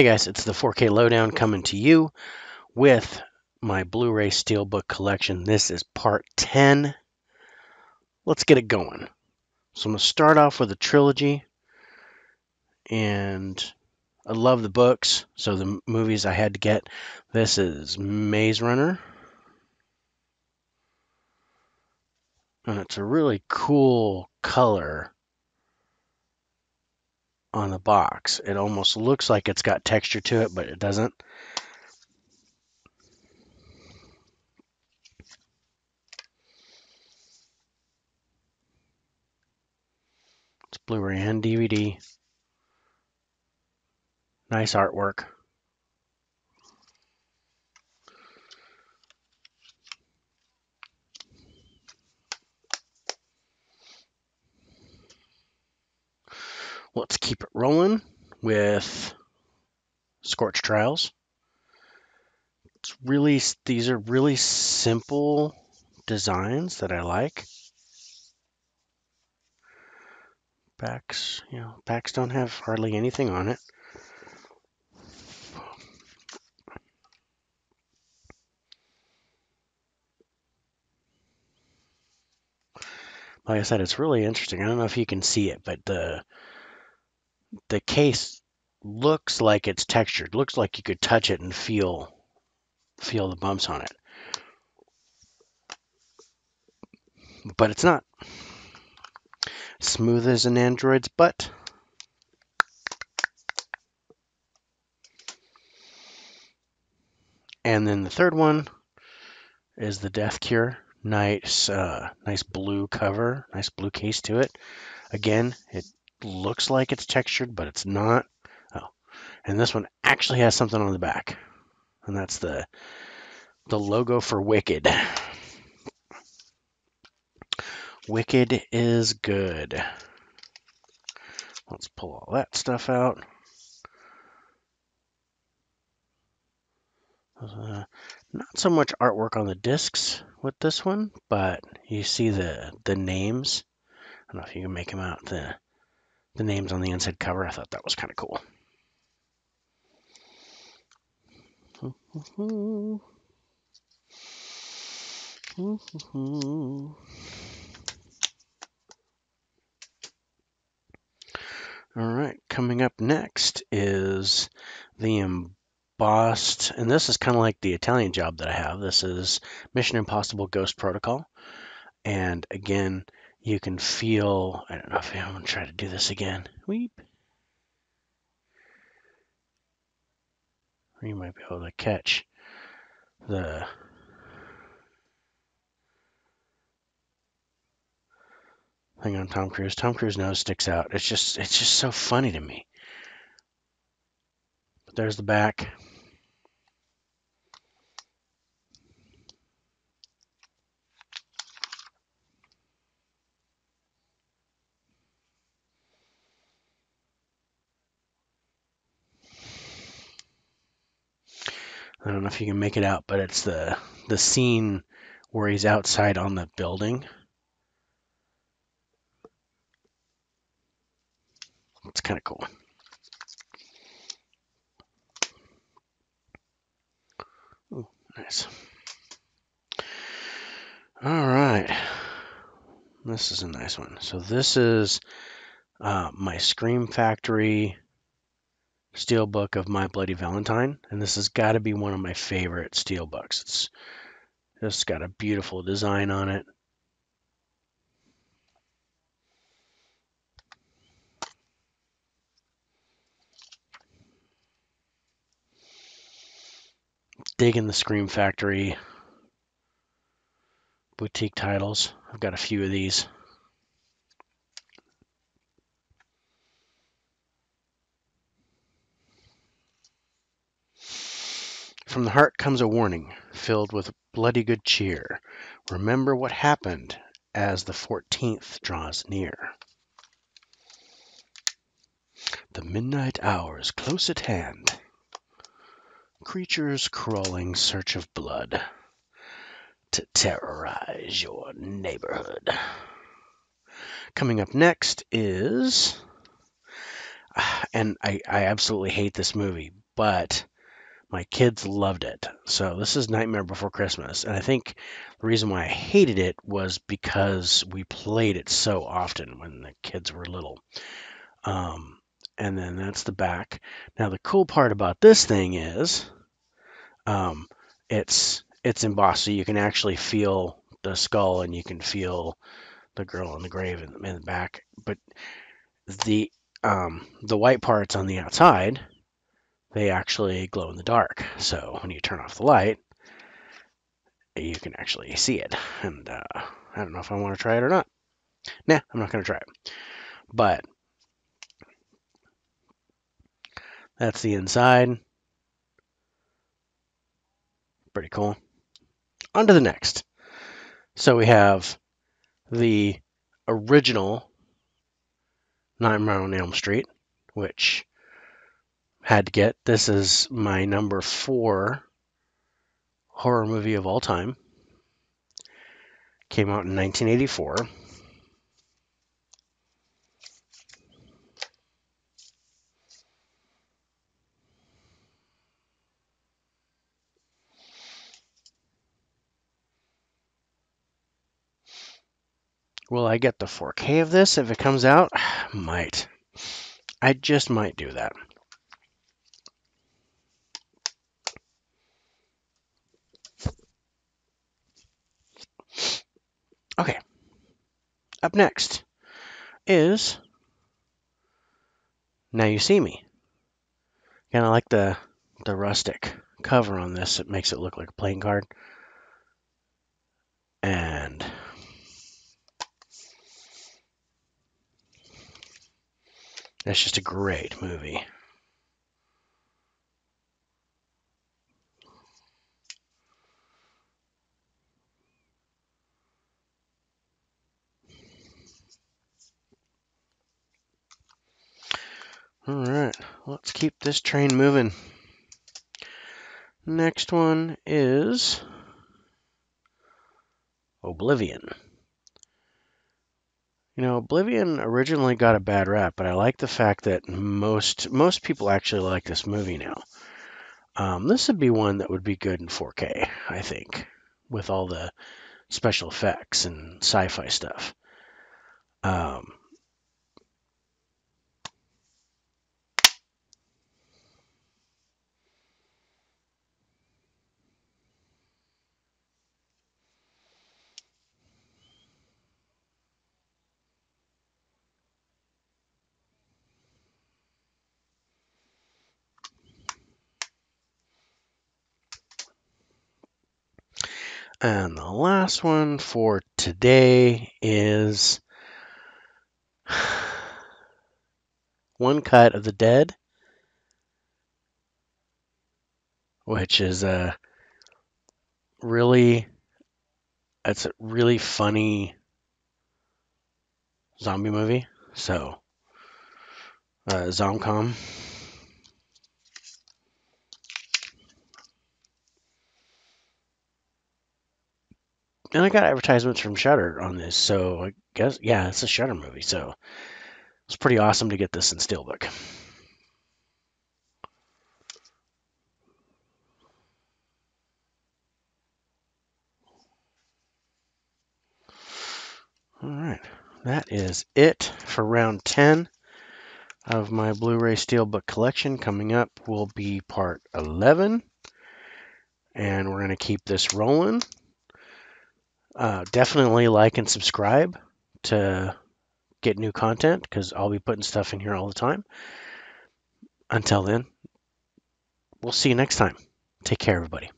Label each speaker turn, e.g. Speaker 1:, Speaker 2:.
Speaker 1: Hey guys, it's the 4K Lowdown coming to you with my Blu-ray Steelbook collection. This is part 10. Let's get it going. So I'm going to start off with a trilogy and I love the books, so the movies I had to get. This is Maze Runner. And it's a really cool color on the box. It almost looks like it's got texture to it, but it doesn't. It's Blu-ray and DVD. Nice artwork. Let's keep it rolling with Scorch Trials. It's really these are really simple designs that I like. Backs, you know, backs don't have hardly anything on it. Like I said, it's really interesting. I don't know if you can see it, but the the case looks like it's textured. Looks like you could touch it and feel feel the bumps on it. But it's not smooth as an android's butt. And then the third one is the Death Cure. Nice, uh, nice blue cover, nice blue case to it. Again, it looks like it's textured, but it's not. Oh, and this one actually has something on the back, and that's the the logo for Wicked. Wicked is good. Let's pull all that stuff out. Uh, not so much artwork on the discs with this one, but you see the the names. I don't know if you can make them out. The the names on the inside cover. I thought that was kind of cool. All right, coming up next is the embossed, and this is kind of like the Italian job that I have. This is Mission Impossible Ghost Protocol. And again, you can feel, I don't know if I'm going to try to do this again. Weep. Or you might be able to catch the thing on Tom Cruise. Tom Cruise nose sticks out. It's just it's just so funny to me. But there's the back. I don't know if you can make it out, but it's the the scene where he's outside on the building. It's kind of cool. Ooh, nice. All right. This is a nice one. So this is uh, my Scream Factory steelbook of My Bloody Valentine, and this has got to be one of my favorite steelbooks. It's just got a beautiful design on it. Digging the Scream Factory boutique titles. I've got a few of these. From the heart comes a warning, filled with bloody good cheer. Remember what happened as the 14th draws near. The midnight hour is close at hand. Creatures crawling search of blood to terrorize your neighborhood. Coming up next is and I, I absolutely hate this movie, but my kids loved it. So this is Nightmare Before Christmas, and I think the reason why I hated it was because we played it so often when the kids were little. Um, and then that's the back. Now the cool part about this thing is, um, it's it's embossed, so you can actually feel the skull and you can feel the girl in the grave in, in the back. But the um, the white parts on the outside, they actually glow in the dark. So when you turn off the light, you can actually see it. And uh, I don't know if I want to try it or not. Nah, I'm not going to try it. But that's the inside. Pretty cool. On to the next. So we have the original Nightmare on Elm Street, which had to get. This is my number four horror movie of all time. Came out in 1984. Will I get the 4K of this if it comes out? Might. I just might do that. Up next is Now You See Me. Kind of like the the rustic cover on this. It makes it look like a playing card. And That's just a great movie. All right, let's keep this train moving. Next one is Oblivion. You know, Oblivion originally got a bad rap, but I like the fact that most most people actually like this movie now. Um, this would be one that would be good in 4K, I think, with all the special effects and sci-fi stuff. Um, And the last one for today is One Cut of the Dead, which is a really it's a really funny zombie movie. So, uh, Zomcom. And I got advertisements from Shudder on this, so I guess yeah, it's a Shudder movie. So it's pretty awesome to get this in Steelbook. All right, that is it for round 10 of my Blu-ray Steelbook collection. Coming up will be part 11, and we're going to keep this rolling. Uh, definitely like and subscribe to get new content because I'll be putting stuff in here all the time. Until then, we'll see you next time. Take care, everybody.